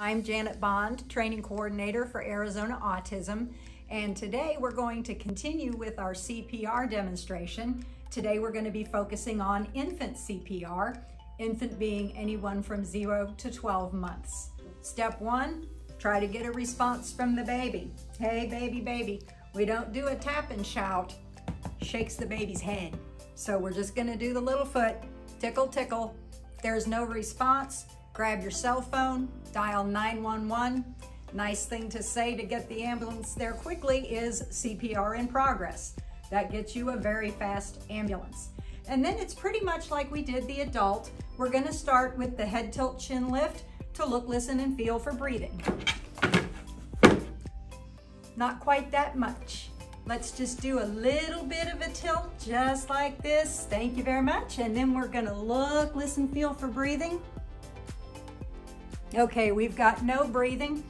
I'm Janet Bond, Training Coordinator for Arizona Autism, and today we're going to continue with our CPR demonstration. Today we're going to be focusing on infant CPR, infant being anyone from 0 to 12 months. Step one, try to get a response from the baby. Hey baby, baby. We don't do a tap and shout, shakes the baby's head. So we're just gonna do the little foot, tickle, tickle. There's no response, grab your cell phone, dial 911. Nice thing to say to get the ambulance there quickly is CPR in progress. That gets you a very fast ambulance. And then it's pretty much like we did the adult. We're gonna start with the head tilt chin lift to look, listen, and feel for breathing. Not quite that much. Let's just do a little bit of a tilt, just like this. Thank you very much. And then we're gonna look, listen, feel for breathing. Okay, we've got no breathing.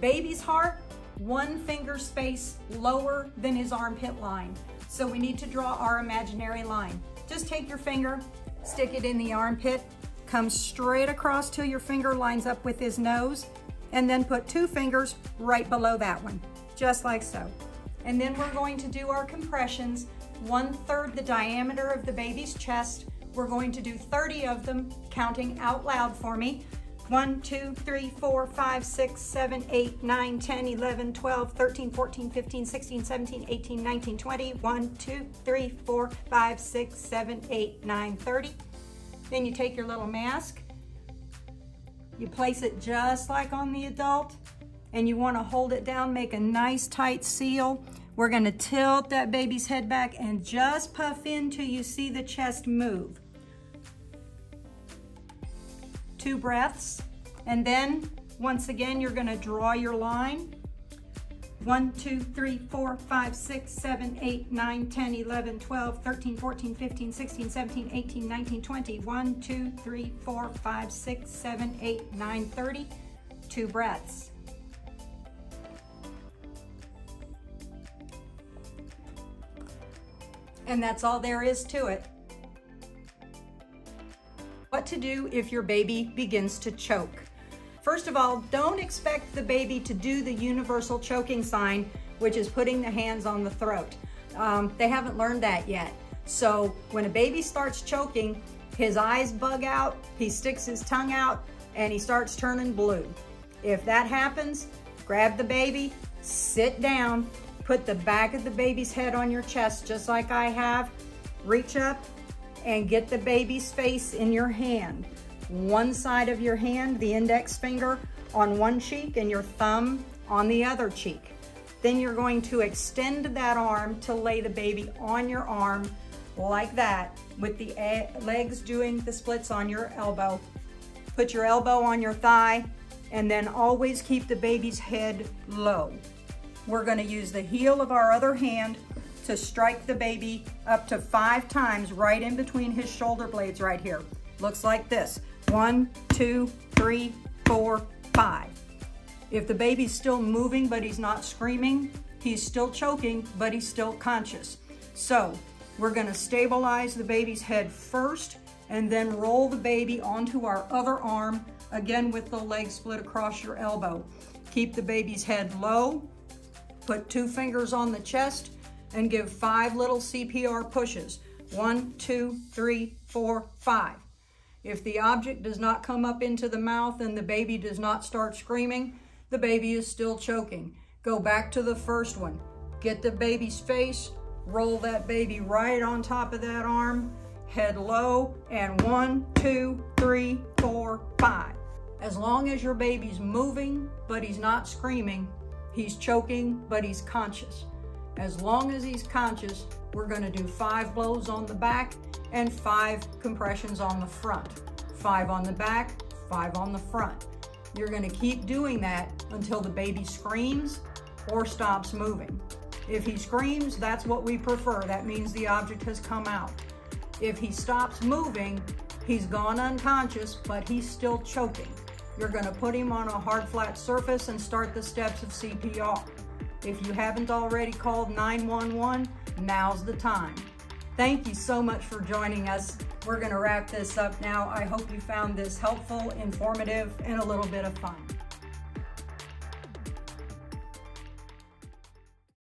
Baby's heart, one finger space lower than his armpit line. So we need to draw our imaginary line. Just take your finger, stick it in the armpit, come straight across till your finger lines up with his nose, and then put two fingers right below that one, just like so. And then we're going to do our compressions, one third the diameter of the baby's chest. We're going to do 30 of them, counting out loud for me. 1, 2, 3, 4, 5, 6, 7, 8, 9, 10, 11, 12, 13, 14, 15, 16, 17, 18, 19, 20. 1, 2, 3, 4, 5, 6, 7, 8, 9, 30. Then you take your little mask, you place it just like on the adult, and you wanna hold it down, make a nice tight seal. We're gonna tilt that baby's head back and just puff in till you see the chest move. Two breaths. And then once again, you're gonna draw your line. One, two, three, four, five, six, seven, eight, nine, 10, 11, 12, 13, 14, 15, 16, 17, 18, 19, 20. One, two, three, four, five, six, seven, eight, nine, 30. Two breaths. And that's all there is to it. To do if your baby begins to choke. First of all, don't expect the baby to do the universal choking sign, which is putting the hands on the throat. Um, they haven't learned that yet. So when a baby starts choking, his eyes bug out, he sticks his tongue out, and he starts turning blue. If that happens, grab the baby, sit down, put the back of the baby's head on your chest just like I have, reach up, and get the baby's face in your hand. One side of your hand, the index finger on one cheek and your thumb on the other cheek. Then you're going to extend that arm to lay the baby on your arm like that with the legs doing the splits on your elbow. Put your elbow on your thigh and then always keep the baby's head low. We're gonna use the heel of our other hand to strike the baby up to five times right in between his shoulder blades right here. Looks like this. One, two, three, four, five. If the baby's still moving but he's not screaming, he's still choking but he's still conscious. So we're gonna stabilize the baby's head first and then roll the baby onto our other arm, again with the leg split across your elbow. Keep the baby's head low, put two fingers on the chest, and give five little CPR pushes. One, two, three, four, five. If the object does not come up into the mouth and the baby does not start screaming, the baby is still choking. Go back to the first one. Get the baby's face, roll that baby right on top of that arm, head low, and one, two, three, four, five. As long as your baby's moving, but he's not screaming, he's choking, but he's conscious. As long as he's conscious, we're gonna do five blows on the back and five compressions on the front. Five on the back, five on the front. You're gonna keep doing that until the baby screams or stops moving. If he screams, that's what we prefer. That means the object has come out. If he stops moving, he's gone unconscious, but he's still choking. You're gonna put him on a hard flat surface and start the steps of CPR. If you haven't already called 911, now's the time. Thank you so much for joining us. We're gonna wrap this up now. I hope you found this helpful, informative, and a little bit of fun.